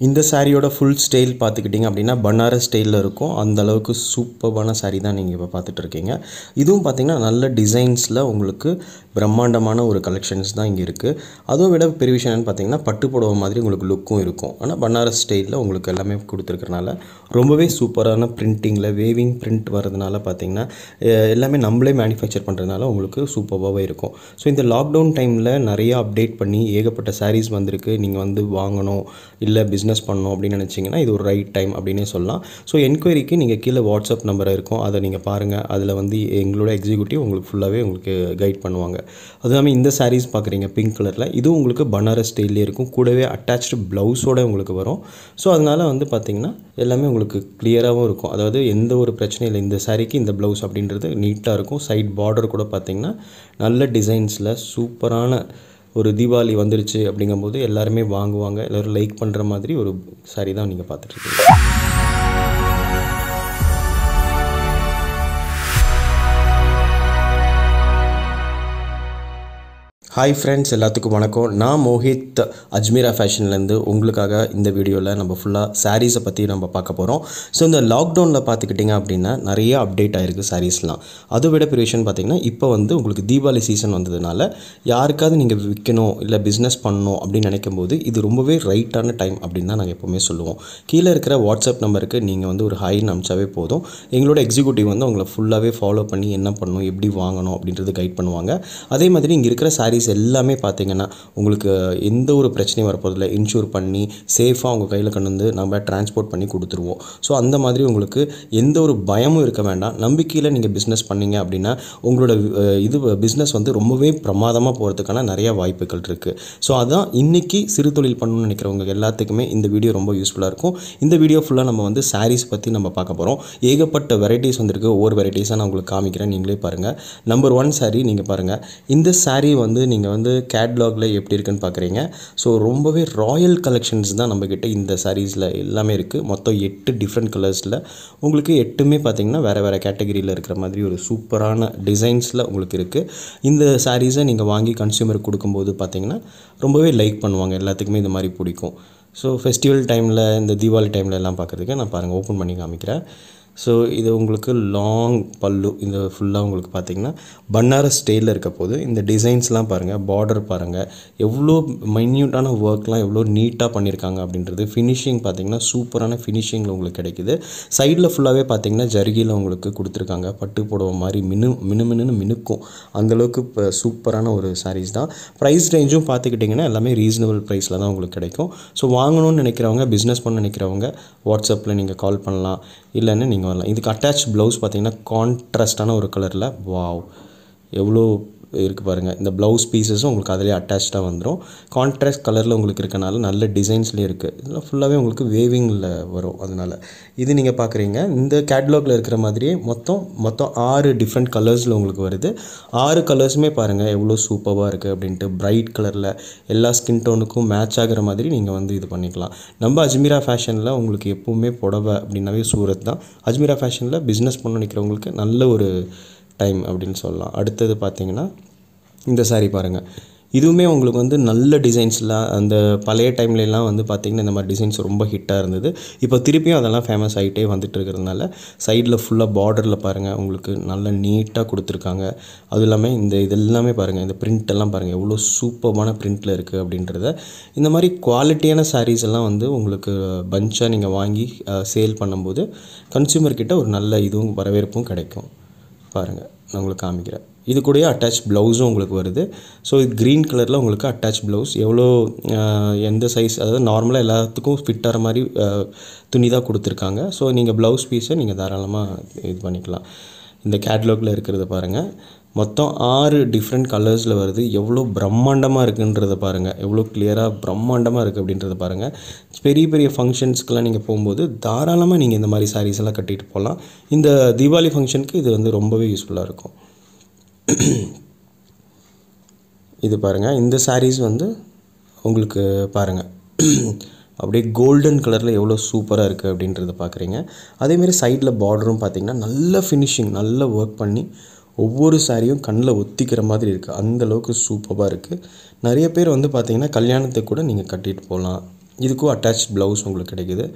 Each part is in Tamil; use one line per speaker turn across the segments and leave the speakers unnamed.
இந்த சாரியோட ஃபுல் ஸ்டைல் பார்த்துக்கிட்டிங்க அப்படின்னா பனாரஸ் ஸ்டைலில் இருக்கும். அந்த அளவுக்கு சூப்பர்பான சாரி தான் நீங்கள் இப்போ பார்த்துட்டு இருக்கீங்க. இதுவும் பார்த்தீங்கன்னா நல்ல டிசைன்ஸில் உங்களுக்கு பிரம்மாண்டமான ஒரு கலெக்ஷன்ஸ் தான் இங்கே இருக்குது அதுவும் விட பெரிய விஷயம் என்னென்னு பார்த்தீங்கன்னா பட்டு புடவை மாதிரி உங்களுக்கு லுக்கும் இருக்கும். ஆனால் பனாரஸ் ஸ்டைலில் உங்களுக்கு எல்லாமே கொடுத்துருக்கறனால ரொம்பவே சூப்பரான பிரிண்டிங்கில் வேவிங் பிரிண்ட் வரதுனால பார்த்தீங்கன்னா எல்லாமே நம்மளே மேனுஃபேக்சர் பண்ணுறதுனால உங்களுக்கு சூப்பராகவே இருக்கும். ஸோ இந்த லாக்டவுன் டைமில் நிறையா அப்டேட் பண்ணி ஏகப்பட்ட சாரீஸ் வந்திருக்கு. நீங்கள் வந்து வாங்கணும். இல்லை பிஸ்னஸ் பிஸ்னஸ் பண்ணணும் அப்படின்னு நினச்சிங்கன்னா இது ஒரு ரைட் டைம் அப்படின்னே சொல்லலாம். ஸோ என்கொயரிக்கு நீங்கள் கீழே வாட்ஸ்அப் நம்பர் இருக்கும். அதை நீங்கள் பாருங்கள் அதில் வந்து எங்களோட எக்ஸிக்யூட்டிவ் உங்களுக்கு ஃபுல்லாகவே உங்களுக்கு கைட் பண்ணுவாங்க. அது இல்லாமல் இந்த சாரீஸ் பார்க்குறீங்க பிங்க் கலரில் இதுவும் உங்களுக்கு பனாரஸ் ஸ்டைல்லே இருக்கும். கூடவே அட்டாச்சு ப்ளவுஸோட உங்களுக்கு வரும். ஸோ அதனால் வந்து பார்த்திங்கன்னா எல்லாமே உங்களுக்கு கிளியராகவும் இருக்கும். அதாவது எந்த ஒரு பிரச்சனையும் இல்லை. இந்த சாரீக்கு இந்த ப்ளவுஸ் அப்படின்றது நீட்டாக இருக்கும். சைட் பார்டர் கூட பார்த்திங்கன்னா நல்ல டிசைன்ஸில் சூப்பரான ஒரு தீபாவளி வந்துருச்சு அப்படிங்கும்போது எல்லாருமே வாங்குவாங்க. எல்லோரும் லைக் பண்ணுற மாதிரி ஒரு சாரி தான் நீங்கள் பார்த்துட்ருக்கீங்க ஹாய் ஃப்ரெண்ட்ஸ் எல்லாத்துக்கும் வணக்கம். நான் மோஹித் அஜ்மீரா ஃபேஷன்லேருந்து உங்களுக்காக இந்த வீடியோவில் நம்ம ஃபுல்லாக சாரீஸை பற்றி நம்ம பார்க்க போகிறோம் ஸோ இந்த லாக்டவுனில் பார்த்துக்கிட்டிங்க அப்படின்னா நிறைய அப்டேட் ஆகிருக்கு சாரீஸ்லாம் அதை விட பெரிய விஷயம் பார்த்திங்கன்னா இப்போ வந்து உங்களுக்கு தீபாவளி சீசன் வந்ததுனால யாருக்காவது நீங்கள் விற்கணும் இல்லை பிஸ்னஸ் பண்ணணும் அப்படின்னு நினைக்கும் போது இது ரொம்பவே ரைட்டான டைம் அப்படின்னு தான் நாங்கள் எப்போவுமே சொல்லுவோம். கீழே இருக்கிற வாட்ஸ்அப் நம்பருக்கு நீங்கள் வந்து ஒரு ஹைன்னு அனுப்பிச்சாவே போதும். எங்களோட எக்ஸிக்யூட்டிவ் வந்து உங்களை ஃபுல்லாகவே ஃபாலோ பண்ணி என்ன பண்ணணும் எப்படி வாங்கணும் அப்படின்றது கைட் பண்ணுவாங்க. அதே மாதிரி இங்கே இருக்கிற சாரீஸ் எல்லாமே பார்த்தீங்கன்னா உங்களுக்கு எந்த ஒரு பிரச்சனையும் வரப்போதில்லை இன்ஷூர் பண்ணி சேஃபாக உங்கள் கையில் கொண்டு வந்து நம்ம டிரான்ஸ்போர்ட் பண்ணி கொடுத்துருவோம். ஸோ அந்த மாதிரி உங்களுக்கு எந்த ஒரு பயமும் இருக்க வேண்டாம். நம்பிக்கையில் நீங்கள் பிஸ்னஸ் பண்ணீங்க அப்படின்னா உங்களோட இது பிஸ்னஸ் வந்து ரொம்பவே பிரமாதமாக போகிறதுக்கான நிறைய வாய்ப்புகள் இருக்குது ஸோ அதான் இன்றைக்கி சிறு தொழில் பண்ணணும்னு நினைக்கிறவங்க எல்லாத்துக்குமே இந்த வீடியோ ரொம்ப யூஸ்ஃபுல்லாக இருக்கும். இந்த வீடியோ ஃபுல்லாக நம்ம வந்து சாரீஸ் பற்றி நம்ம பார்க்க போகிறோம் ஏகப்பட்ட வெரைட்டிஸ் வந்திருக்கு. ஒவ்வொரு வெரைட்டிஸாக நான் உங்களுக்கு காமிக்கிறேன். நீங்களே பாருங்கள் நம்பர் ஒன் சாரீ நீங்கள் பாருங்கள் இந்த சாரீ வந்து நீங்கள் வந்து கேட்லாகில் எப்படி இருக்குன்னு பார்க்குறீங்க ஸோ ரொம்பவே ராயல் கலெக்ஷன்ஸ் தான் நம்மக்கிட்ட இந்த சாரீஸில் எல்லாமே இருக்குது மொத்தம் எட்டு டிஃப்ரெண்ட் கலர்ஸில் உங்களுக்கு எட்டுமே பார்த்தீங்கன்னா வேறு வேறு கேட்டகரியில் இருக்கிற மாதிரி ஒரு சூப்பரான டிசைன்ஸில் உங்களுக்கு இருக்குது இந்த சாரீஸை நீங்கள் வாங்கி கன்சியூமருக்கு கொடுக்கும்போது பார்த்தீங்கன்னா ரொம்பவே லைக் பண்ணுவாங்க. எல்லாத்துக்குமே இந்த மாதிரி பிடிக்கும். ஸோ ஃபெஸ்டிவல் டைமில் இந்த தீபாவளி டைமில் எல்லாம் பார்க்குறதுக்கு நான் பாருங்கள் ஓப்பன் பண்ணி காமிக்கிறேன். ஸோ இது உங்களுக்கு லாங் பல்லு இந்த ஃபுல்லாக உங்களுக்கு பார்த்தீங்கன்னா பன்னாரஸ் ஸ்டைலில் இருக்க போது இந்த டிசைன்ஸ்லாம் பாருங்கள் பார்டர் பாருங்கள் எவ்வளோ மைன்யூட்டான ஒர்க்லாம் எவ்வளோ நீட்டாக பண்ணியிருக்காங்க அப்படின்றது ஃபினிஷிங் பார்த்தீங்கன்னா சூப்பரான ஃபினிஷிங்கில் உங்களுக்கு கிடைக்குது. சைடில் ஃபுல்லாகவே பார்த்தீங்கன்னா ஜருகியில் உங்களுக்கு கொடுத்துருக்காங்க பட்டு புடவை மாதிரி மினு மினுமினுன்னு மினுக்கும். அந்தளவுக்கு இப்போ சூப்பரான ஒரு சாரீஸ் தான். ப்ரைஸ் ரேஞ்சும் பார்த்துக்கிட்டிங்கன்னா எல்லாமே ரீசனபிள் ப்ரைஸில் தான் உங்களுக்கு கிடைக்கும். ஸோ வாங்கணும்னு நினைக்கிறவங்க பிஸ்னஸ் பண்ண நினைக்கிறவங்க வாட்ஸ்அப்பில் நீங்கள் கால் பண்ணலாம். இல்லைன்னு நீங்கள் வரலாம் இதுக்கு அட்டாச் ப்ளவுஸ் பார்த்தீங்கன்னா கான்ட்ராஸ்டான ஒரு கலரில் வாவ் எவ்வளோ இருக்குது பாருங்கள் இந்த ப்ளவுஸ் பீசஸும் உங்களுக்கு அதிலே அட்டாச்சாக வந்துடும் கான்ட்ராஸ்ட் கலரில் உங்களுக்கு இருக்கனால நல்ல டிசைன்ஸ்லேயே இருக்குது இதெல்லாம் ஃபுல்லாகவே உங்களுக்கு வேவிங்கில் வரும் அதனால். இது நீங்கள் பார்க்குறீங்க இந்த கேட்லாகில் இருக்கிற மாதிரியே மொத்தம் மொத்தம் ஆறு டிஃப்ரெண்ட் கலர்ஸில் உங்களுக்கு வருது. ஆறு கலர்ஸுமே பாருங்கள் எவ்வளோ சூப்பராக இருக்குது அப்படின்ட்டு ப்ரைட் கலரில் எல்லா ஸ்கின் டோனுக்கும் மேட்ச் ஆகிற மாதிரி நீங்கள் வந்து இது பண்ணிக்கலாம். நம்ம அஜ்மீரா ஃபேஷனில் உங்களுக்கு எப்போவுமே புடவை அப்படின்னாவே சூரத் தான். அஜ்மீரா ஃபேஷனில் பிஸ்னஸ் பண்ண நினைக்கிறவங்களுக்கு நல்ல ஒரு டைம் அப்படின்னு சொல்லலாம். அடுத்தது பார்த்தீங்கன்னா இந்த saree பாருங்கள் இதுவுமே உங்களுக்கு வந்து நல்ல டிசைன்ஸ்லாம் அந்த பழைய டைம்லலாம் வந்து பார்த்திங்கன்னா இந்த மாதிரி டிசைன்ஸ் ரொம்ப ஹிட்டாக இருந்தது. இப்போ திருப்பியும் அதெல்லாம் ஃபேமஸ் ஆகிட்டே வந்துட்டு இருக்கிறதுனால சைடில் ஃபுல்லாக பார்டரில் பாருங்கள் உங்களுக்கு நல்ல நீட்டாக கொடுத்துருக்காங்க. அதுவும் இல்லாமல் இந்த இது எல்லாமே பாருங்கள் இந்த பிரிண்ட் எல்லாம் பாருங்கள் எவ்வளோ சூப்பர்பான பிரிண்ட்டில் இருக்குது அப்படின்றத. இந்த மாதிரி குவாலிட்டியான சாரீஸ் எல்லாம் வந்து உங்களுக்கு பஞ்சாக நீங்கள் வாங்கி சேல் பண்ணும்போது கன்சியூமர்கிட்ட ஒரு நல்ல இதுவும் வரவேற்பும் கிடைக்கும். பாருங்கள் நான் உங்களுக்கு காமிக்கிறேன். இது கூடயே அட்டாச் ப்ளவுஸும் உங்களுக்கு வருது. ஸோ இது க்ரீன் கலரில் உங்களுக்கு அட்டாச் ப்ளவுஸ் எவ்வளோ எந்த சைஸ் அதாவது நார்மலாக எல்லாத்துக்கும் ஃபிட் ஆகிற மாதிரி துணி தான் கொடுத்துருக்காங்க. ஸோ நீங்கள் ப்ளவுஸ் பீஸை நீங்கள் தாராளமாக இது பண்ணிக்கலாம். இந்த கேட்லாகில் இருக்கிறத பாருங்கள் மொத்தம் ஆறு டிஃப்ரெண்ட் கலர்ஸில் வருது. எவ்வளோ பிரம்மாண்டமாக இருக்குன்றத பாருங்கள் எவ்வளோ கிளியராக பிரம்மாண்டமாக இருக்குது அப்படின்றத பாருங்கள் பெரிய பெரிய ஃபங்க்ஷன்ஸ்க்கெலாம் நீங்கள் போகும்போது தாராளமாக நீங்கள் இந்த மாதிரி சாரீஸ் எல்லாம் கட்டிட்டு போகலாம். இந்த தீபாவளி ஃபங்க்ஷனுக்கு இது வந்து ரொம்பவே யூஸ்ஃபுல்லாக இருக்கும். இது பாருங்கள் இந்த சாரீஸ் வந்து உங்களுக்கு பாருங்கள் அப்படியே கோல்டன் கலரில் எவ்வளோ சூப்பராக இருக்குது அப்படின்றத பார்க்குறீங்க அதேமாரி சைடில் பார்டரும் பார்த்தீங்கன்னா நல்ல ஃபினிஷிங் நல்ல ஒர்க் பண்ணி ஒவ்வொரு சாரியும் கண்ணில் ஒத்திக்கிற மாதிரி இருக்குது அந்தளவுக்கு சூப்பராக இருக்குது நிறைய பேர் வந்து பார்த்திங்கன்னா கல்யாணத்துக்கு கூட நீங்கள் கட்டிகிட்டு போகலாம் இதுக்கும் அட்டாச் ப்ளவுஸ் உங்களுக்கு கிடைக்குது.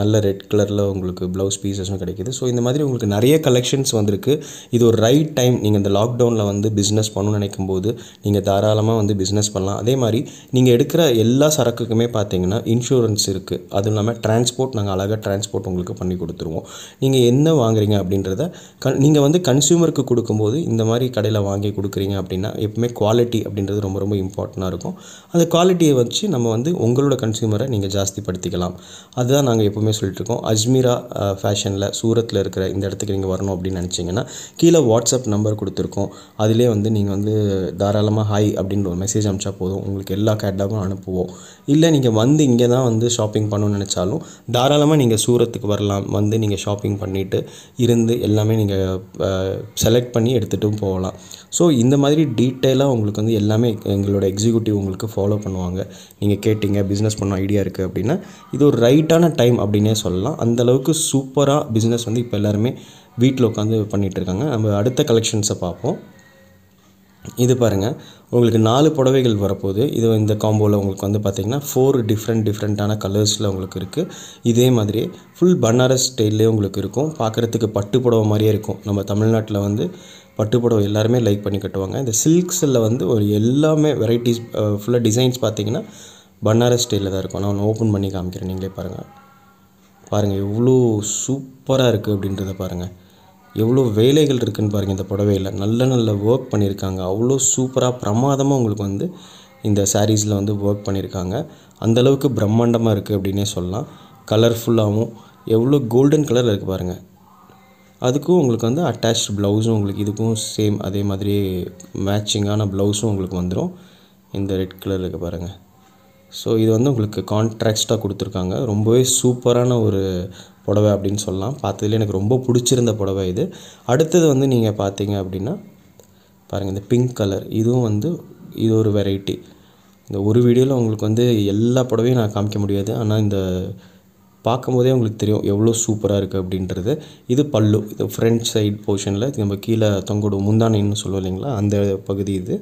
நல்ல ரெட் கலரில் உங்களுக்கு ப்ளவுஸ் பீசஸும் கிடைக்குது. ஸோ இந்த மாதிரி உங்களுக்கு நிறைய கலெக்ஷன்ஸ் வந்திருக்கு. இது ஒரு ரைட் டைம் நீங்கள் இந்த லாக்டவுனில் வந்து பிஸ்னஸ் பண்ணணும்னு நினைக்கும் போது நீங்கள் தாராளமாக வந்து பிஸ்னஸ் பண்ணலாம். அதே மாதிரி நீங்கள் எடுக்கிற எல்லா சரக்குக்குமே பார்த்தீங்கன்னா இன்சூரன்ஸ் இருக்குது அதுவும் இல்லாமல் டிரான்ஸ்போர்ட் நாங்கள் அழகாக டிரான்ஸ்போர்ட் உங்களுக்கு பண்ணி கொடுத்துருவோம். நீங்கள் என்ன வாங்குறீங்க அப்படின்றத கன் நீங்கள் வந்து கன்சியூமருக்கு கொடுக்கும்போது இந்த மாதிரி கடையில் வாங்கி கொடுக்குறீங்க அப்படின்னா எப்பவுமே குவாலிட்டி அப்படின்றது ரொம்ப ரொம்ப இம்பார்ட்டண்ட்டாக இருக்கும். அந்த குவாலிட்டியை வச்சு நம்ம வந்து உங்களோட கன்சியூமரை நீங்கள் ஜாஸ்திப்படுத்திக்கலாம். அதுதான் நாங்கள் எப்போவுமே சொல்லிட்டு இருக்கோம் அஜ்மீரா ஃபேஷனில் சூரத்தில் இருக்கிற இந்த இடத்துக்கு நீங்கள் வரணும் அப்படின்னு நினச்சிங்கன்னா கீழே வாட்ஸ்அப் நம்பர் கொடுத்துருக்கோம். அதிலே வந்து நீங்கள் வந்து தாராளமாக ஹாய் அப்படின்ற ஒரு மெசேஜ் அனுப்பிச்சா போதும். உங்களுக்கு எல்லா கேட்டாகும் அனுப்புவோம். இல்லை நீங்கள் வந்து இங்கே தான் வந்து ஷாப்பிங் பண்ணணும்னு நினச்சாலும் தாராளமாக நீங்கள் சூரத்துக்கு வரலாம் வந்து நீங்கள் ஷாப்பிங் பண்ணிவிட்டு இருந்து எல்லாமே நீங்கள் செலக்ட் பண்ணி எடுத்துகிட்டும் போகலாம். ஸோ இந்த மாதிரி டீட்டெயிலாக உங்களுக்கு வந்து எல்லாமே எங்களோட எக்ஸிக்யூட்டிவ் உங்களுக்கு ஃபாலோ பண்ணுவாங்க. நீங்கள் கேட்டிங்க பிஸ்னஸ் பண்ண ஐடியா இருக்குது அப்படின்னா இது ஒரு ரைட்டான டைம் அப்படின்னே சொல்லலாம். அந்தளவுக்கு சூப்பராக பிஸ்னஸ் வந்து இப்போ எல்லாருமே வீட்டில் உட்காந்து பண்ணிகிட்டு இருக்காங்க. நம்ம அடுத்த கலெக்ஷன்ஸை பார்ப்போம். இது பாருங்கள் உங்களுக்கு நாலு புடவைகள் வரப்போகுது. இது இந்த காம்போவில் உங்களுக்கு வந்து பார்த்திங்கன்னா ஃபோர் டிஃப்ரெண்ட் டிஃப்ரெண்ட்டான கலர்ஸில் உங்களுக்கு இருக்குது இதே மாதிரி ஃபுல் பனாரஸ் ஸ்டைல்லே உங்களுக்கு இருக்கும். பார்க்குறதுக்கு பட்டு புடவை மாதிரியே இருக்கும். நம்ம தமிழ்நாட்டில் வந்து பட்டு புடவை எல்லாருமே லைக் பண்ணி கட்டுவாங்க. இந்த சில்க்ஸில் வந்து ஒரு எல்லாமே வெரைட்டிஸ் ஃபுல்லாக டிசைன்ஸ் பார்த்தீங்கன்னா பனாரஸ் ஸ்டைலில் தான் இருக்கும். நான் ஒன்று ஓப்பன் பண்ணி காமிக்கிறேன். நீங்களே பாருங்கள் பாருங்கள் எவ்வளோ சூப்பராக இருக்குது அப்படின்றத பாருங்கள் எவ்வளோ வேலைகள் இருக்குதுன்னு பாருங்கள் இந்த புடவையில். நல்ல நல்ல ஒர்க் பண்ணியிருக்காங்க. அவ்வளோ சூப்பராக பிரமாதமாக உங்களுக்கு வந்து இந்த சாரீஸில் வந்து ஒர்க் பண்ணியிருக்காங்க. அந்தளவுக்கு பிரம்மாண்டமாக இருக்குது அப்படின்னே சொல்லலாம். கலர்ஃபுல்லாகவும் எவ்வளோ கோல்டன் கலரில் இருக்குது பாருங்கள் அதுக்கும் உங்களுக்கு வந்து அட்டாச் ப்ளவுஸும் உங்களுக்கு இதுக்கும் சேம் அதே மாதிரி மேட்சிங்கான ப்ளவுஸும் உங்களுக்கு வந்துடும் இந்த ரெட் கலர் இருக்குது பாருங்கள் ஸோ இது வந்து உங்களுக்கு கான்ட்ராக்ஸ்டாக கொடுத்துருக்காங்க. ரொம்பவே சூப்பரான ஒரு புடவை அப்படின்னு சொல்லலாம். பார்த்ததுல எனக்கு ரொம்ப பிடிச்சிருந்த புடவை இது. அடுத்தது வந்து நீங்கள் பார்த்தீங்க அப்படின்னா பாருங்கள் இந்த பிங்க் கலர் இதுவும் வந்து இது ஒரு வெரைட்டி இந்த ஒரு வீடியோவில் உங்களுக்கு வந்து எல்லா புடவையும் நான் காமிக்க முடியாது. ஆனால் இந்த பார்க்கும்போதே உங்களுக்கு தெரியும் எவ்வளோ சூப்பராக இருக்குது அப்படின்றது. இது பல்லு இது ஃப்ரண்ட் சைட் போர்ஷனில் நம்ம கீழே தொங்கிடும் முந்தானின்னு சொல்லுவோம் இல்லைங்களா? அந்த பகுதி இது.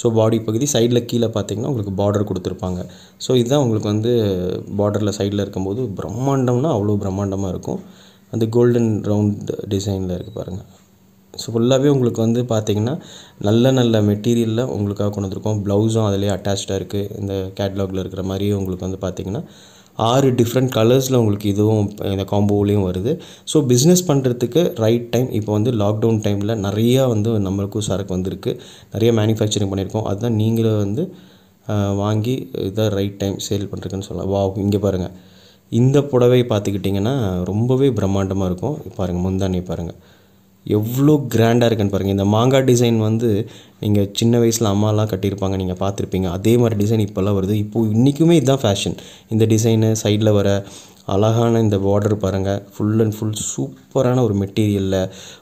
ஸோ பாடி பகுதி சைடில் கீழே பார்த்தீங்கன்னா உங்களுக்கு பார்டர் கொடுத்துருப்பாங்க. ஸோ இதுதான் உங்களுக்கு வந்து பார்டரில் சைடில் இருக்கும்போது பிரம்மாண்டம்னா அவ்வளோ பிரம்மாண்டமாக இருக்கும். அந்த கோல்டன் ரவுண்ட் டிசைனில் இருக்குது பாருங்கள் ஸோ ஃபுல்லாகவே உங்களுக்கு வந்து பார்த்திங்கன்னா நல்ல நல்ல மெட்டீரியலில் உங்களுக்காக கொண்டு வந்திருக்கோம். ப்ளவுஸும் அதிலே அட்டாச்சாக இருக்குது இந்த கேட்லாகில் இருக்கிற மாதிரியே உங்களுக்கு வந்து பார்த்திங்கன்னா ஆறு டிஃப்ரெண்ட் கலர்ஸில் உங்களுக்கு இதுவும் இந்த காம்போவிலையும் வருது. ஸோ பிஸ்னஸ் பண்ணுறதுக்கு ரைட் டைம் இப்போ வந்து லாக்டவுன் டைமில் நிறையா வந்து நம்மளுக்கும் சரக்கு வந்திருக்கு. நிறைய மேனுஃபேக்சரிங் பண்ணியிருக்கோம் அதுதான் நீங்களும் வந்து வாங்கி இதான் ரைட் டைம் சேல் பண்ணுறதுக்குன்னு சொல்லலாம். வா இங்கே பாருங்கள் இந்த புடவை பார்த்துக்கிட்டிங்கன்னா ரொம்பவே பிரம்மாண்டமாக இருக்கும். பாருங்கள் முந்தானே பாருங்கள் எவ்வளோ கிராண்டாக இருக்குன்னு பாருங்கள் இந்த மாங்காய் டிசைன் வந்து நீங்கள் சின்ன வயசில் அம்மாலாம் கட்டியிருப்பாங்க நீங்கள் பார்த்துருப்பீங்க. அதே மாதிரி டிசைன் இப்போல்லாம் வருது. இப்போது இன்றைக்குமே இதுதான் ஃபேஷன் இந்த டிசைனு சைடில் வர அழகான இந்த பார்டர் பாருங்கள் ஃபுல் அண்ட் ஃபுல் சூப்பரான ஒரு மெட்டீரியலில்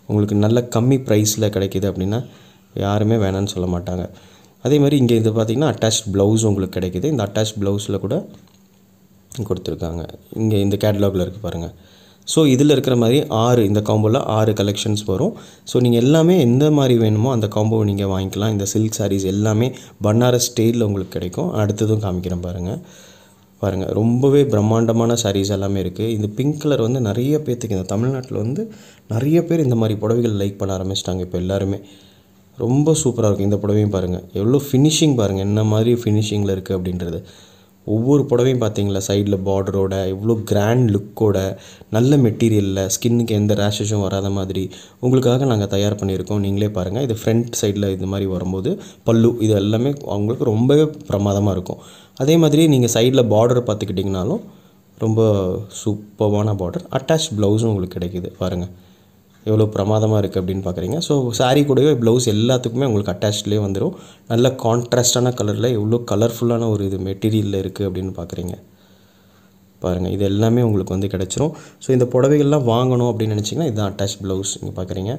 உங்களுக்கு நல்ல கம்மி ப்ரைஸில் கிடைக்கிது அப்படின்னா யாருமே வேணான்னு சொல்ல மாட்டாங்க. அதே மாதிரி இங்கே இது பார்த்திங்கன்னா அட்டாச் ப்ளவுஸ் உங்களுக்கு கிடைக்கிது. இந்த அட்டாச் ப்ளவுஸில் கூட கொடுத்துருக்காங்க. இங்கே இந்த கேட்லாகில் இருக்குது பாருங்கள் ஸோ இதில் இருக்கிற மாதிரி ஆறு இந்த காம்போவில் ஆறு கலெக்ஷன்ஸ் வரும். ஸோ நீங்கள் எல்லாமே எந்த மாதிரி வேணுமோ அந்த காம்போவை நீங்கள் வாங்கிக்கலாம். இந்த சில்க் சாரீஸ் எல்லாமே பன்னாரஸ் ஸ்டைலில் உங்களுக்கு கிடைக்கும். அடுத்ததும் காமிக்கிறேன் பாருங்கள் பாருங்கள் ரொம்பவே பிரம்மாண்டமான சாரீஸ் எல்லாமே இருக்குது இந்த பிங்க் கலர் வந்து நிறைய பேர்த்துக்கு இந்த தமிழ்நாட்டில் வந்து நிறைய பேர் இந்த மாதிரி புடவைகள் லைக் பண்ண ஆரம்பிச்சிட்டாங்க இப்போ எல்லாருமே. ரொம்ப சூப்பராக இருக்கும் இந்த புடவையும் பாருங்கள் எவ்வளோ ஃபினிஷிங் பாருங்கள் என்ன மாதிரி ஃபினிஷிங்கில் இருக்குது அப்படின்றது. ஒவ்வொரு புடவையும் பார்த்தீங்களா? சைடில் பார்டரோட எவ்வளோ கிராண்ட் லுக்கோட நல்ல மெட்டீரியலில் ஸ்கின்னுக்கு எந்த ரேஷஸும் வராத மாதிரி உங்களுக்காக நாங்கள் தயார் பண்ணியிருக்கோம். நீங்களே பாருங்கள் இது ஃப்ரண்ட் சைடில் இது மாதிரி வரும்போது பல்லு இது எல்லாமே அவங்களுக்கு ரொம்பவே பிரமாதமாக இருக்கும். அதே மாதிரி நீங்கள் சைடில் பார்டர் பார்த்துக்கிட்டிங்கனாலும் ரொம்ப சூப்பரான பார்டர் அட்டாச் ப்ளவுஸும் உங்களுக்கு கிடைக்குது. பாருங்கள் எவ்வளோ பிரமாதமாக இருக்குது அப்படின்னு பார்க்குறீங்க ஸோ சாரீ கூடவே ப்ளவுஸ் எல்லாத்துக்குமே உங்களுக்கு அட்டாச்ட்லேயே வந்துடும் நல்ல கான்ட்ராஸ்டான கலரில் எவ்வளோ கலர்ஃபுல்லான ஒரு இது மெட்டீரியலில் இருக்குது அப்படின்னு பார்க்குறீங்க பாருங்கள் இது எல்லாமே உங்களுக்கு வந்து கிடச்சிரும். ஸோ இந்த புடவைகள்லாம் வாங்கணும் அப்படின்னு நினச்சிங்கன்னா இதுதான் அட்டாச் ப்ளவுஸ் நீங்கள் பார்க்குறீங்க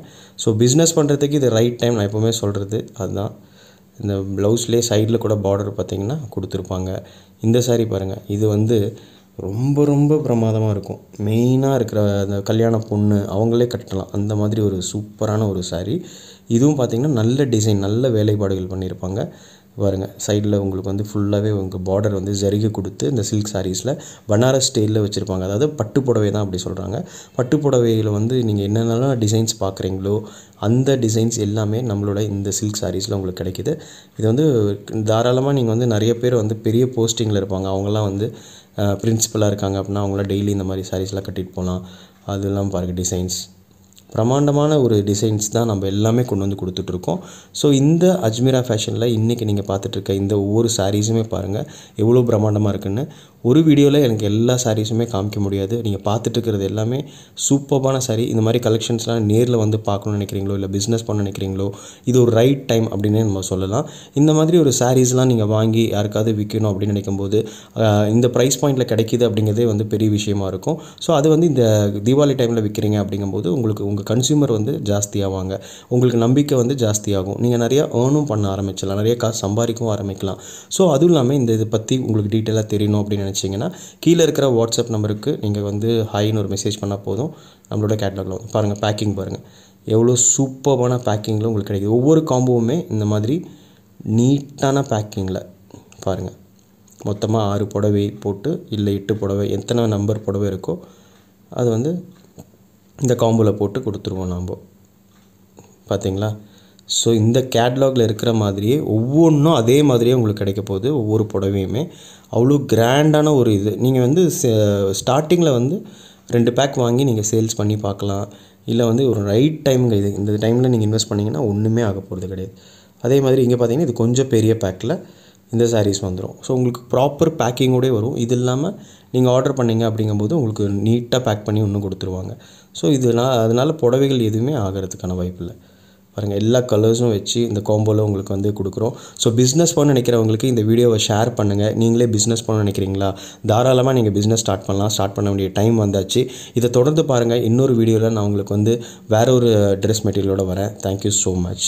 ஸோ பிஸ்னஸ் பண்ணுறதுக்கு இது ரைட் டைம் நான் எப்போவுமே சொல்கிறது அதுதான். இந்த ப்ளவுஸ்லேயே சைடில் கூட பார்டர் பார்த்தீங்கன்னா கொடுத்துருப்பாங்க. இந்த சாரீ பாருங்கள் இது வந்து ரொம்ப ரொம்ப பிரமாதமாக இருக்கும். மெயினாக இருக்கிற அந்த கல்யாண பொண்ணு அவங்களே கட்டலாம். அந்த மாதிரி ஒரு சூப்பரான ஒரு சாரீ இதுவும் பார்த்திங்கன்னா நல்ல டிசைன் நல்ல வேலைப்பாடுகள் பண்ணியிருப்பாங்க. பாருங்கள் சைடில் உங்களுக்கு வந்து ஃபுல்லாகவே உங்களுக்கு பார்டர் வந்து ஜரிகை கொடுத்து இந்த சில்க் சாரீஸில் பனாரஸ் ஸ்டைலில் வச்சுருப்பாங்க. அதாவது பட்டு புடவை தான் அப்படி சொல்கிறாங்க பட்டு புடவையில் வந்து நீங்கள் என்னென்னலாம் டிசைன்ஸ் பார்க்குறீங்களோ அந்த டிசைன்ஸ் எல்லாமே நம்மளோட இந்த சில்க் சாரீஸில் உங்களுக்கு கிடைக்கிது. இது வந்து தாராளமாக நீங்கள் வந்து நிறைய பேர் வந்து பெரிய போஸ்டிங்கில் இருப்பாங்க. அவங்களாம் வந்து பிரின்சிபலாக இருக்காங்க அப்படின்னா அவங்களாம் டெய்லி இந்த மாதிரி சாரீஸ்லாம் கட்டிகிட்டு போகலாம். அதெல்லாம் பாருங்கள் டிசைன்ஸ் பிரமாண்டமான ஒரு டிசைன்ஸ் தான் நம்ம எல்லாமே கொண்டு வந்து கொடுத்துட்ருக்கோம். ஸோ இந்த அஜ்மீரா ஃபேஷனில் இன்றைக்கி நீங்கள் பார்த்துட்ருக்க இந்த ஒவ்வொரு சாரீஸுமே பாருங்கள் எவ்வளோ பிரமாண்டமாக இருக்குன்னு. ஒரு வீடியோவில் எனக்கு எல்லா சாரீஸுமே காமிக்க முடியாது. நீங்கள் பார்த்துட்டு இருக்கிறது எல்லாமே சூப்பர்பான சாரீ இந்த மாதிரி கலெக்ஷன்ஸ்லாம் நேரில் வந்து பார்க்கணும்னு நினைக்கிறீங்களோ இல்லை பிஸ்னஸ் பண்ண நினைக்கிறீங்களோ இது ஒரு ரைட் டைம் அப்படின்னே நம்ம சொல்லலாம். இந்த மாதிரி ஒரு சாரீஸ்லாம் நீங்கள் வாங்கி யாருக்காவது விற்கணும் அப்படின்னு நினைக்கும்போது இந்த ப்ரைஸ் பாயிண்டில் கிடைக்கிது அப்படிங்கிறதே வந்து பெரிய விஷயமா இருக்கும். ஸோ அது வந்து இந்த தீபாவளி டைமில் விற்கிறீங்க அப்படிங்கும்போது உங்களுக்கு உங்கள் கன்சியூமர் வந்து ஜாஸ்தியாவாங்க. உங்களுக்கு நம்பிக்கை வந்து ஜாஸ்தியாகும். நீங்கள் நிறையா ஏர்னும் பண்ண ஆரம்பிச்சிடலாம். நிறைய காசு சம்பாதிக்கவும் ஆரம்பிக்கலாம். ஸோ அதுவும் இல்லாமல் இந்த இதை பற்றி உங்களுக்கு டீட்டெயிலாக தெரியணும் அப்படின்னு நினச்சிங்கன்னா கீழே இருக்கிற வாட்ஸ்அப் நம்பருக்கு நீங்கள் வந்து ஹாய்னு ஒரு மெசேஜ் பண்ணால் போதும். நம்மளோட கேட்லாகில் வந்து. பாருங்கள் பேக்கிங் பாருங்கள் எவ்வளோ சூப்பரான பேக்கிங்கில் உங்களுக்கு கிடைக்குது. ஒவ்வொரு காம்போவுமே இந்த மாதிரி நீட்டான பேக்கிங்கில் பாருங்கள் மொத்தமாக ஆறு புடவை போட்டு இல்லை எட்டு புடவை எத்தனை நம்பர் புடவை இருக்கோ அது வந்து இந்த காம்போவில் போட்டு கொடுத்துருவோம் நாம். பார்த்தீங்களா ஸோ இந்த கேட்லாகில் இருக்கிற மாதிரியே ஒவ்வொன்றும் அதே மாதிரியே உங்களுக்கு கிடைக்க போகுது ஒவ்வொரு புடவையுமே. அவ்வளோ கிராண்டான ஒரு இது. நீங்கள் வந்து ஸ்டார்டிங்கில் வந்து ரெண்டு பேக் வாங்கி நீங்கள் சேல்ஸ் பண்ணி பார்க்கலாம். இல்லை வந்து ஒரு ரைட் டைமுங்க இது இந்த டைமில் நீங்கள் இன்வெஸ்ட் பண்ணிங்கன்னா ஒன்றுமே ஆக போகிறது கிடையாது. அதே மாதிரி இங்கே பார்த்தீங்கன்னா இது கொஞ்சம் பெரிய பேக்கில் இந்த சாரீஸ் வந்துடும் ஸோ உங்களுக்கு ப்ராப்பர் பேக்கிங்கோடே வரும். இது இல்லாமல் நீங்கள் ஆர்டர் பண்ணிங்க அப்படிங்கும்போது உங்களுக்கு நீட்டாக பேக் பண்ணி ஒன்று கொடுத்துருவாங்க. ஸோ இதனால் அதனால் புடவைகள் எதுவுமே ஆகிறதுக்கான வாய்ப்பு இல்லை. பாருங்கள் எல்லா கலர்ஸும் வச்சு இந்த காம்போவில் உங்களுக்கு வந்து கொடுக்குறோம். ஸோ பிஸ்னஸ் பண்ண நினைக்கிறவங்களுக்கு இந்த வீடியோவை ஷேர் பண்ணுங்கள் நீங்களே பிஸ்னஸ் பண்ண நினைக்கிறீங்களா தாராளமாக நீங்கள் பிஸ்னஸ் ஸ்டார்ட் பண்ணலாம். ஸ்டார்ட் பண்ண வேண்டிய டைம் வந்தாச்சு. இதை தொடர்ந்து பாருங்கள் இன்னொரு வீடியோவில் நான் உங்களுக்கு வந்து வேற ஒரு ட்ரெஸ் மெட்டீரியலோட வரேன். Thank you so much